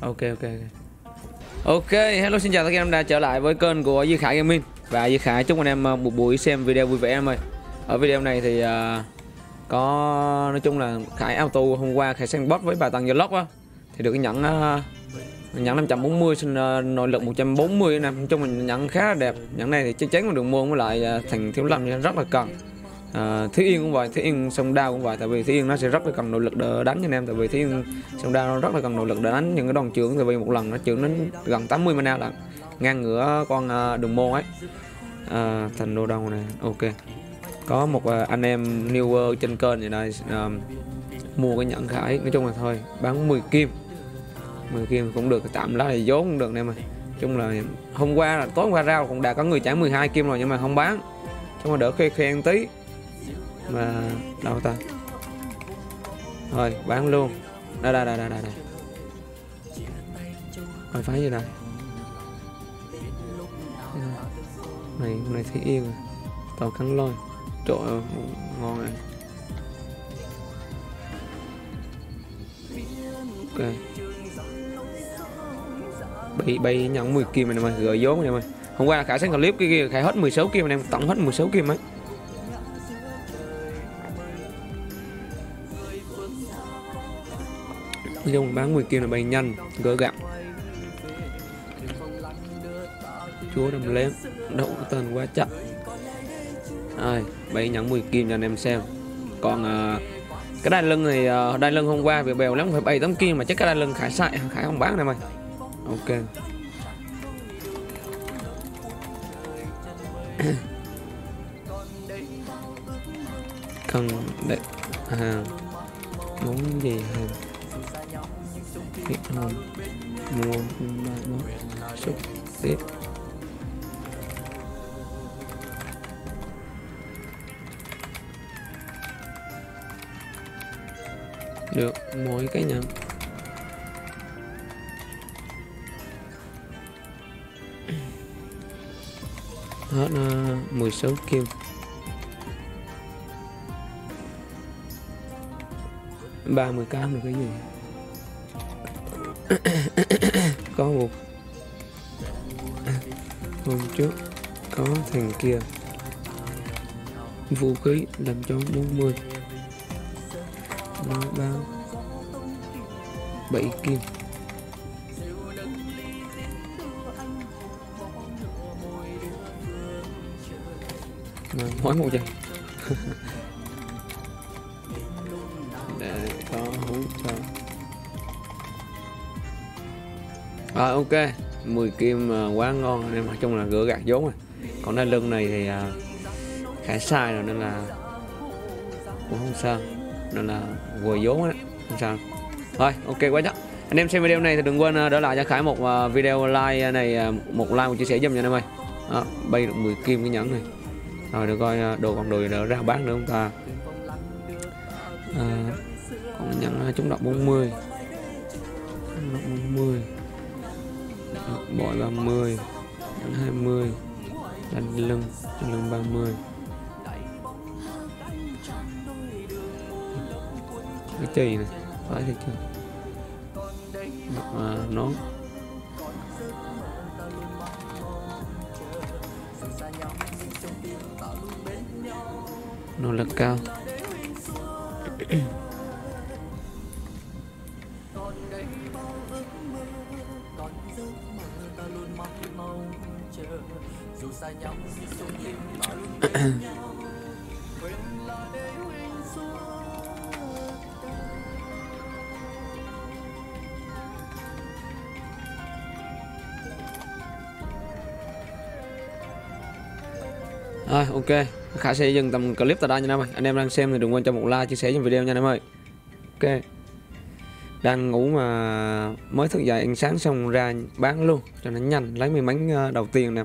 ok ok ok. Ok hello xin chào tất cả em đã trở lại với kênh của Duy Khải Gaming. Và Duy Khải chúc anh em ờ, một buổi xem video vui vẻ em ơi. Ở video này thì uh, có nói chung là Khải auto hôm qua Khải sang bot với bà Tăng Vlog á. Thì được cái nhẫn uh, nhẫn 540 sinh uh, nội lực 140 nè. Nói chung là nhẫn khá là đẹp. Nhẫn này thì chắc chắn mình được mua với lại uh, thành thiếu lâm rất là cần uh, Thúy Yên cũng vậy, Thúy Yên sông đao cũng vậy Tại vì Thúy Yên nó sẽ rất là cần nội lực để đánh cho anh em Tại vì Thúy Yên sông đao nó rất là cần nội lực để đánh những cái đòn trưởng Tại vì một lần nó trưởng đến gần 80 mana lận Ngang ngửa con ờ, uh, đường môn ấy. Uh, Thành đô đông này, ok. Có một uh, anh em newer trên kênh vậy đây uh, Mua cái nhận khải, nói chung là thôi Bán 10 kim. 10 kim cũng được, tạm lá này vốn cũng được anh em ơi chung là hôm qua là tối hôm qua ra cũng đã có người trả 12 kim rồi nhưng mà không bán. Chung là đỡ khê khen tí mà đâu ta? Thôi bán luôn. Đây đây đây đây đây, rồi phái gì đây này hôm nay thấy yêu rồi tàu cắn lôi. Trời ơi ngon này ok. Bay bay nhận 10 kim này mà gửi vốn này mà hôm qua khải sáng clip cái kia khải hết 16 kim anh em tổng hết 16 kim ấy. Nhưng bán 10 kia là bay nhanh gỡ gặm chúa đâm lém đậu tên quá chậm ai bay nhắn 10 kim cho anh em xem. Còn à, cái đai lưng này à, đai lưng hôm qua bị bèo lắm phải bảy tấm kim mà chắc cái đai lưng khải sai khải không bán này mày. Ok. Cần để à muốn gì hàng kết hôn mua ba bó xúc tiếp được mỗi cái nhận hết ờ, uh, 16 kim. ba mươi cám một, cái gì? có một hôm trước có thằng kia. Vũ khí làm cho 40 nó bao? Bảy kim. Mà mỗi một giây à, ok. 10 kim ờ, quá ngon. Nên nói chung là gỡ gạt vốn rồi. Còn đai lưng này thì ờ, khá sai rồi nên là cũng không sao. Nên là vừa vốn á không sao. Thôi ok quá chắc. Anh em xem video này thì đừng quên đỡ lại cho Khải một video like này một like một chia sẻ giùm nha anh em ơi. Đó, bay được 10 kim cái nhẫn này. Rồi được coi đồ còn đồ nữa ra bán nữa chúng ta? À, còn nhận chúng đọc 40 đọc 40 bội 30 đánh 20 đánh lưng đánh lưng 30 cái chì này phải thì chưa à, nón nỗ lực cao. Rồi ok. Khả sẽ dừng tầm clip tại đây nha em ơi. Anh em đang xem thì đừng quên cho một like chia sẻ trong video nha em ơi. Ok. Đang ngủ mà mới thức dậy ăn sáng xong ra bán luôn. Cho nó nhanh. Lấy mấy bánh đầu tiên nè